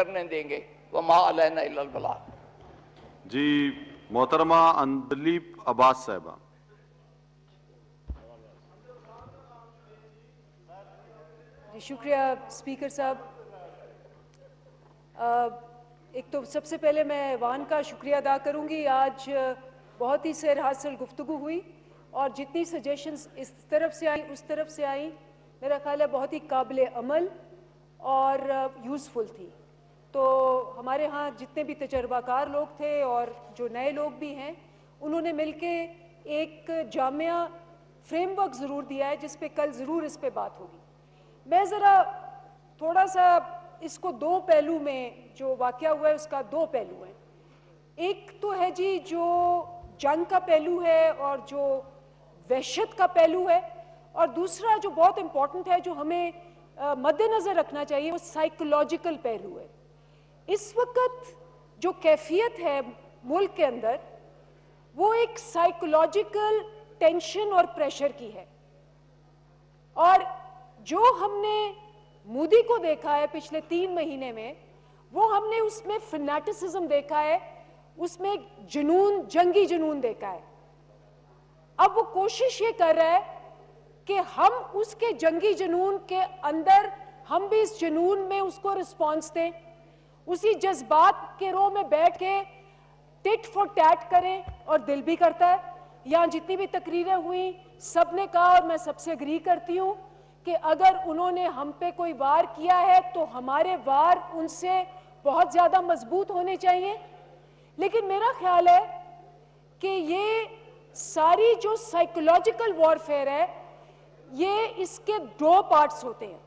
کرنے دیں گے۔ وہ ماں علینا البلا جی محترمہ اندلیپ عباس صاحبہ۔ جی شکریہ اسپیکر صاحب۔ ایک تو سب سے پہلے میں ایوان کا شکریہ ادا کروں گی۔ آج بہت ہی سیر حاصل گفتگو ہوئی اور جتنی سجیشنز اس طرف سے آئیں اس طرف سے آئیں میرا خیال ہے بہت ہی قابل عمل اور یوزفل تھی۔ تو ہمارے ہاں جتنے بھی تجربہ کار لوگ تھے اور جو نئے لوگ بھی ہیں، انہوں نے مل کے ایک جامعہ فریم ورک ضرور دیا ہے، جس پہ کل ضرور اس پہ بات ہوگی۔ میں ذرا تھوڑا سا اس کو دو پہلو میں جو واقعہ ہوا ہے، اس کا دو پہلو ہیں۔ ایک تو ہے جی جو جنگ کا پہلو ہے اور جو وحشت کا پہلو ہے، اور دوسرا جو بہت امپورٹنٹ ہے، جو ہمیں مد نظر رکھنا چاہیے، وہ سائیکولوجیکل پہلو ہے۔ اس وقت جو کیفیت ہے ملک کے اندر، وہ ایک سائیکولوجیکل ٹینشن اور پریشر کی ہے۔ اور جو ہم نے مودی کو دیکھا ہے پچھلے تین مہینے میں، وہ ہم نے اس میں فنیٹسزم دیکھا ہے، اس میں جنون، جنگی جنون دیکھا ہے۔ اب وہ کوشش یہ کر رہا ہے کہ ہم اس کے جنگی جنون کے اندر، ہم بھی اس جنون میں اس کو رسپانس دیں۔ اسی جذبات کے رو میں بیٹھ کے ٹٹ فور ٹیٹ کریں اور دل بھی کرتا ہے۔ یہاں جتنی بھی تقریریں ہوئیں، سب نے کہا اور میں سب سے اگری کرتی ہوں کہ اگر انہوں نے ہم پہ کوئی وار کیا ہے تو ہمارے وار ان سے بہت زیادہ مضبوط ہونے چاہیے۔ لیکن میرا خیال ہے کہ یہ ساری جو سائیکولوجیکل وارفیئر ہے، یہ اس کے دو پارٹس ہوتے ہیں۔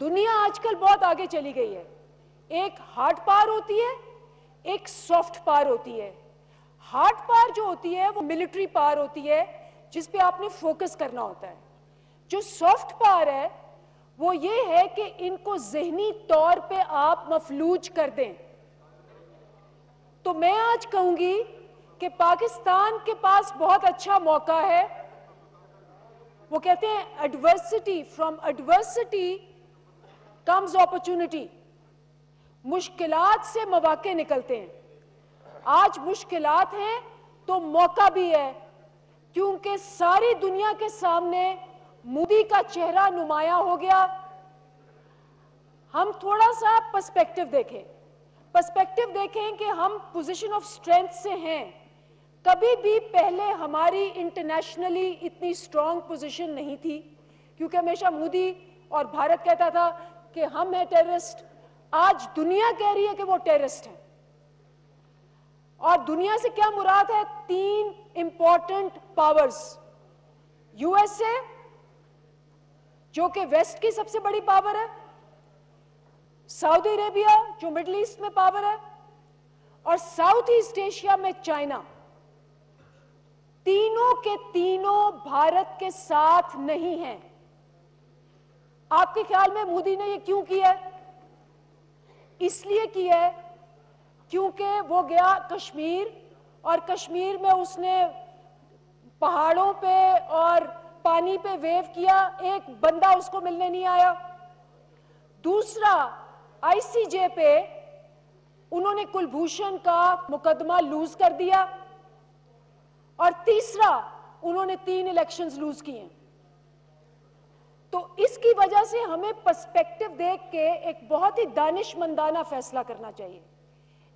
دنیا آج کل بہت آگے چلی گئی ہے۔ ایک ہارڈ پار ہوتی ہے، ایک سافٹ پار ہوتی ہے۔ ہارڈ پار جو ہوتی ہے، وہ ملٹری پار ہوتی ہے، جس پہ آپ نے فوکس کرنا ہوتا ہے۔ جو سافٹ پار ہے، وہ یہ ہے کہ ان کو ذہنی طور پہ آپ مفلوج کر دیں۔ تو میں آج کہوں گی کہ پاکستان کے پاس بہت اچھا موقع ہے۔ وہ کہتے ہیں adversity from adversity comes opportunity مشکلات سے مواقع نکلتے ہیں۔ آج مشکلات ہیں تو موقع بھی ہے، کیونکہ ساری دنیا کے سامنے مودی کا چہرہ نمایاں ہو گیا۔ ہم تھوڑا سا پرسپیکٹو دیکھیں۔ پرسپیکٹو دیکھیں کہ ہم پوزیشن آف سٹرینتھ سے ہیں۔ کبھی بھی پہلے ہماری انٹرنیشنلی اتنی سٹرونگ پوزیشن نہیں تھی، کیونکہ ہمیشہ مودی اور بھارت کہتا تھا کہ ہم ہیں ٹیررسٹ آج دنیا کہہ رہی ہے کہ وہ ٹیررسٹ ہیں۔ اور دنیا سے کیا مراد ہے؟ تین important powers U S A, جو کہ ویسٹ کی سب سے بڑی پاور ہے۔ سعودی عربیہ، جو مڈل ایسٹ میں پاور ہے۔ اور ساؤتھ ایسٹ ایشیا میں چائنا۔ تینوں کے تینوں بھارت کے ساتھ نہیں ہیں۔ آپ کے خیال میں مودی نے یہ کیوں کیا ہے؟ اس لیے کیا ہے کیونکہ وہ گیا کشمیر اور کشمیر میں اس نے پہاڑوں پہ اور پانی پہ ویو کیا، ایک بندہ اس کو ملنے نہیں آیا۔ دوسرا آئی سی جے پہ انہوں نے کلبھوشن کا مقدمہ لوز کر دیا۔ اور تیسرا، انہوں نے تین الیکشنز لوز کیے۔ تو اس کی وجہ سے ہمیں پرسپیکٹو دیکھ کے ایک بہت ہی دانش مندانہ فیصلہ کرنا چاہیے۔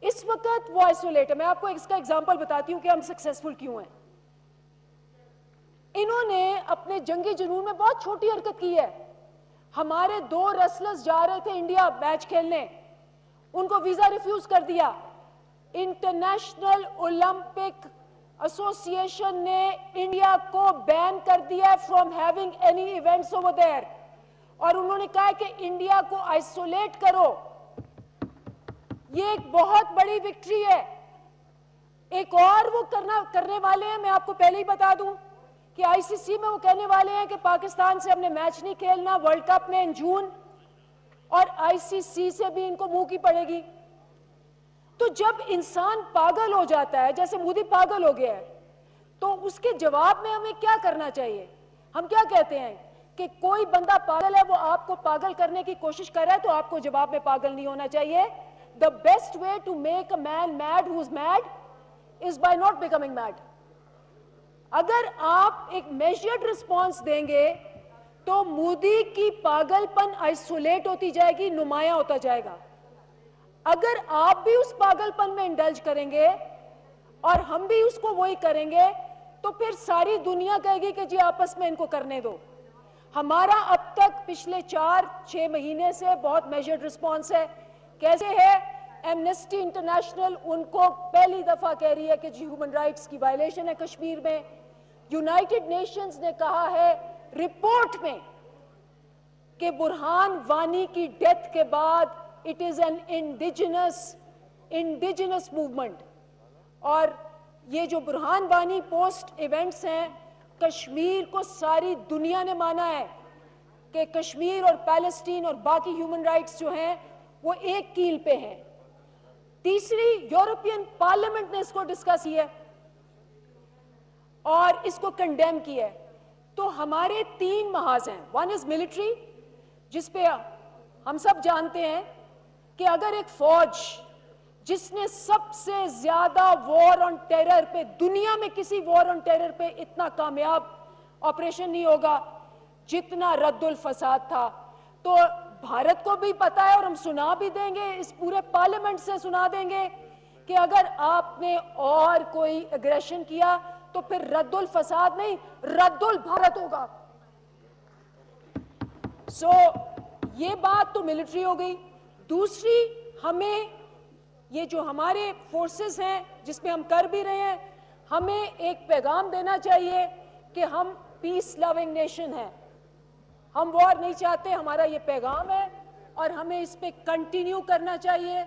اس وقت وہ آئسولیٹ ہے۔ میں آپ کو اس کا اگزامپل بتاتی ہوں کہ ہم سکسیسفل کیوں ہیں۔ انہوں نے اپنے جنگی جنون میں بہت چھوٹی حرکت کی ہے۔ ہمارے دو ریسلرز جا رہے تھے انڈیا میچ کھیلنے۔ ان کو ویزا ریفیوز کر دیا۔ انٹرنیشنل اولمپک ایسوسیشن نے انڈیا کو بین کر دیا from having any events over there اور انہوں نے کہا کہ انڈیا کو آئسولیٹ کرو. یہ ایک بہت بڑی وکٹری ہے. ایک اور وہ کرنا کرنے والے ہیں، میں آپ کو پہلے ہی بتا دوں کہ آئی سی سی میں وہ کہنے والے ہیں کہ پاکستان سے ہم نے میچ نہیں کھیلنا ورلڈ کپ میں ان جون اور آئی سی سی سے بھی ان کو منہ کی پڑے گی۔ تو جب انسان پاگل ہو جاتا ہے، جیسے مودی پاگل ہو گیا ہے، تو اس کے جواب میں ہمیں کیا کرنا چاہیے؟ ہم کیا کہتے ہیں کہ کوئی بندہ پاگل ہے، وہ آپ کو پاگل کرنے کی کوشش کر رہا ہے، تو آپ کو جواب میں پاگل نہیں ہونا چاہیے۔ The best way to make a man mad whose mad is by not becoming mad اگر آپ ایک میجرڈ رسپانس دیں گے، تو مودی کی پاگل پن آئسولیٹ ہوتی جائے گی، نمایاں ہوتا جائے گا۔ اگر آپ بھی اس پاگل پن میں انڈلج کریں گے اور ہم بھی اس کو وہی کریں گے، تو پھر ساری دنیا کہے گی کہ جی آپس میں ان کو کرنے دو۔ ہمارا اب تک پچھلے چار، چھ مہینے سے بہت میجرڈ رسپانس ہے۔ کیسے ہے؟ ایمنسٹی انٹرنیشنل ان کو پہلی دفعہ کہہ رہی ہے کہ جی ہیومن رائٹس کی وائلیشن ہے کشمیر میں۔ یونائٹڈ نیشنز نے کہا ہے رپورٹ میں کہ برہان وانی کی ڈیتھ کے بعد it is an indigenous indigenous movement اور یہ جو برہان وانی پوسٹ ایونٹس ہیں، کشمیر کو ساری دنیا نے مانا ہے کہ کشمیر اور پیلسٹین اور باقی ہیومن رائٹس جو ہیں، وہ ایک کیل پہ ہیں۔ تیسری یورپین پارلیمنٹ نے اس کو ڈسکس کیا اور اس کو کنڈیم کیا ہے۔ تو ہمارے تین محاذ ہیں۔ ون از ملٹری جس پہ ہم سب جانتے ہیں کہ اگر ایک فوج جس نے سب سے زیادہ وار آن ٹیرر پہ دنیا میں کسی وار آن ٹیرر پہ اتنا کامیاب آپریشن نہیں ہوگا، جتنا رد الفساد تھا۔ تو بھارت کو بھی پتا ہے اور ہم سنا بھی دیں گے، اس پورے پارلیمنٹ سے سنا دیں گے کہ اگر آپ نے اور کوئی اگریشن کیا تو پھر رد الفساد نہیں، رد البھارت ہوگا۔ سو یہ بات تو ملٹری ہو گئی۔ دوسری ہمیں یہ جو ہمارے فورسز ہیں، جس میں ہم کر بھی رہے ہیں، ہمیں ایک پیغام دینا چاہیے کہ ہم پیس لونگ نیشن ہیں۔ ہم وار نہیں چاہتے، ہمارا یہ پیغام ہے اور ہمیں اس پہ کنٹینیو کرنا چاہیے۔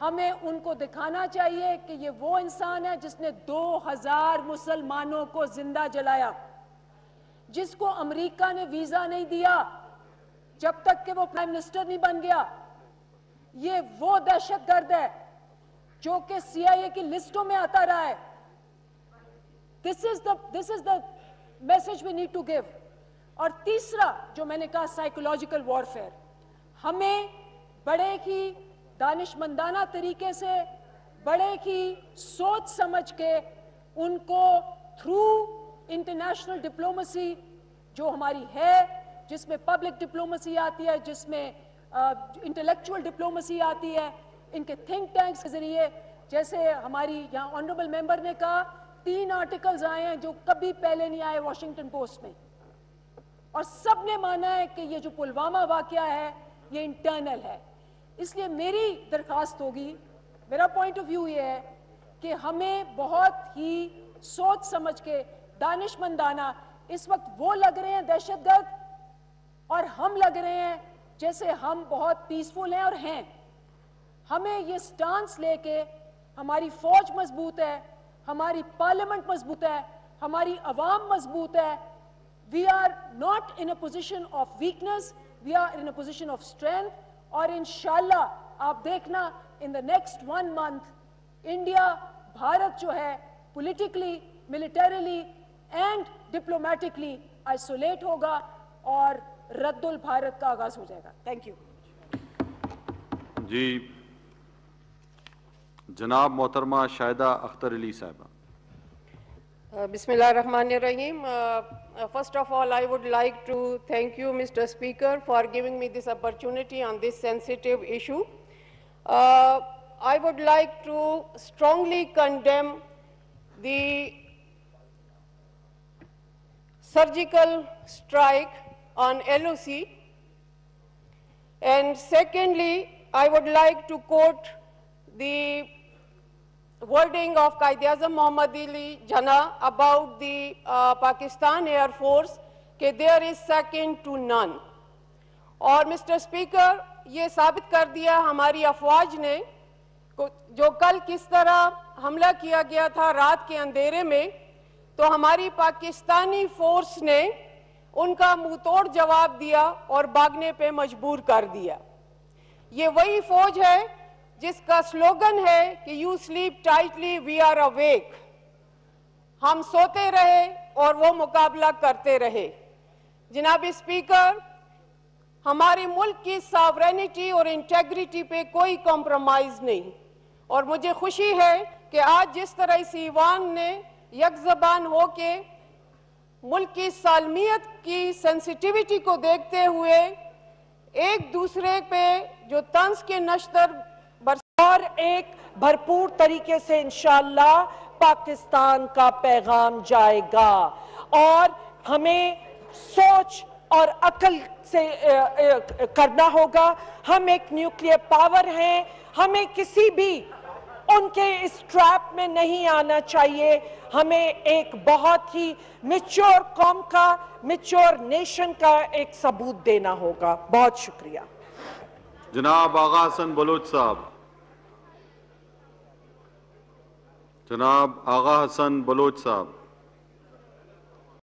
ہمیں ان کو دکھانا چاہیے کہ یہ وہ انسان ہے جس نے دو ہزار مسلمانوں کو زندہ جلایا، جس کو امریکہ نے ویزا نہیں دیا جب تک کہ وہ پرائم منسٹر نہیں بن گیا۔ یہ وہ دہشت گرد ہے جو کہ سی آئی اے کی لسٹوں میں آتا رہا ہے۔ This is the this is the message we need to give اور تیسرا جو میں نے کہا سائیکولوجیکل وارفیئر ہمیں بڑے کی دانش مندانہ طریقے سے، بڑے کی سوچ سمجھ کے ان کو تھرو انٹرنیشنل ڈپلومسی جو ہماری ہے، جس میں پبلک ڈپلومسی آتی ہے، جس میں انٹلیکچول ڈپلومسی آتی ہے، ان کے تھنک ٹینکس کے ذریعے، جیسے ہماری یہاں آنریبل ممبر نے کہا، تین آرٹیکلز آئے ہیں جو کبھی پہلے نہیں آئے واشنگٹن پوسٹ میں۔ اور سب نے مانا ہے کہ یہ جو پلوامہ واقعہ ہے، یہ انٹرنل ہے۔ اس لیے میری درخواست ہوگی، میرا پوائنٹ آف ویو یہ ہے کہ ہمیں بہت ہی سوچ سمجھ کے دانش مندانہ اس وقت وہ لگ رہے ہیں دہشت گرد اور ہم لگ رہے ہیں جیسے ہم بہت پیسفل ہیں اور ہیں۔ ہمیں یہ سٹانس لے کے ہماری فوج مضبوط ہے، ہماری پارلیمنٹ مضبوط ہے، ہماری عوام مضبوط ہے۔ We are not in a position of weakness we are in a position of strength اور انشاءاللہ آپ دیکھنا in the next one month India Bharat جو ہے politically militarily and diplomatically isolate ہوگا اور رد الفارت کا آغاز ہو جائے گا۔ تینک یو جی جناب محترمہ شاہدہ اختر علی صاحبہ۔ بسم اللہ الرحمن الرحیم۔ First of all I would like to thank you mister speaker for giving me this opportunity on this sensitive issue I would like to strongly condemn the surgical strike on LOC. And secondly, I would like to quote the wording of Qaid Azam Muhammad Ali Jannah about the uh, Pakistan Air Force کہ there is second to none. اور mister speaker یہ ثابت کر دیا ہماری افواج نے جو کل کس طرح حملہ کیا گیا تھا رات کے اندھیرے میں تو ہماری پاکستانی فورس نے ان کا منہ توڑ جواب دیا اور بھاگنے پہ مجبور کر دیا۔ یہ وہی فوج ہے جس کا سلوگن ہے کہ you sleep tightly we are awake. ہم سوتے رہے اور وہ مقابلہ کرتے رہے۔ جناب اسپیکر، ہمارے ملک کی ساورینٹی اور انٹیگریٹی پہ کوئی کمپرمائز نہیں۔ اور مجھے خوشی ہے کہ آج جس طرح اس ایوان نے یک زبان ہو کے ملک کی سالمیت کی سینسیٹیوٹی کو دیکھتے ہوئے ایک دوسرے پہ جو تنس کے نشتر برسار ایک بھرپور طریقے سے انشاءاللہ پاکستان کا پیغام جائے گا اور ہمیں سوچ اور عقل سے کرنا ہوگا۔ ہم ایک نیوکلیر پاور ہیں۔ ہمیں کسی بھی ان کے اس ٹرپ میں نہیں آنا چاہیے۔ ہمیں ایک بہت ہی میچور قوم کا میچور نیشن کا ایک ثبوت دینا ہوگا۔ بہت شکریہ۔ جناب آغا حسن بلوچ صاحب۔ جناب آغا حسن بلوچ صاحب۔